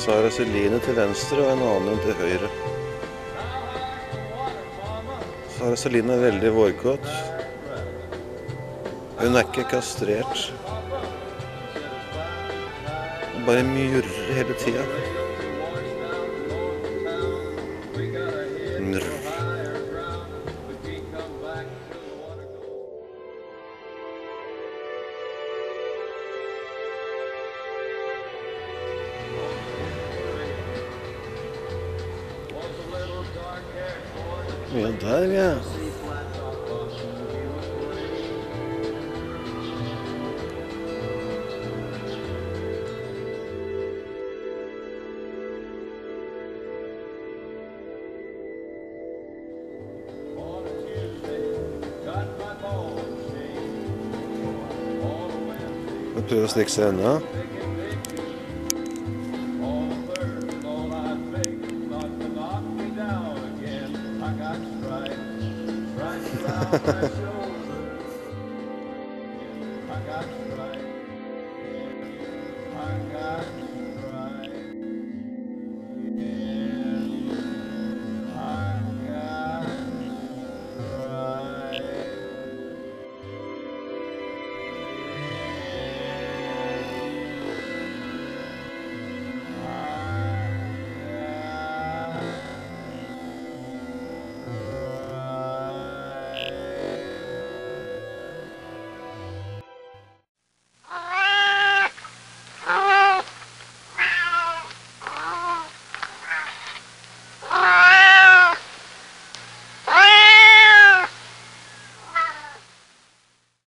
Sara Celine til venstre og en annen til høyre. Sara Celine er veldig vårkåt. Hun er ikke kastrert. Hun Bare mjurrer hele tida. Han prøver å stikke seg. I got you, right? I got you.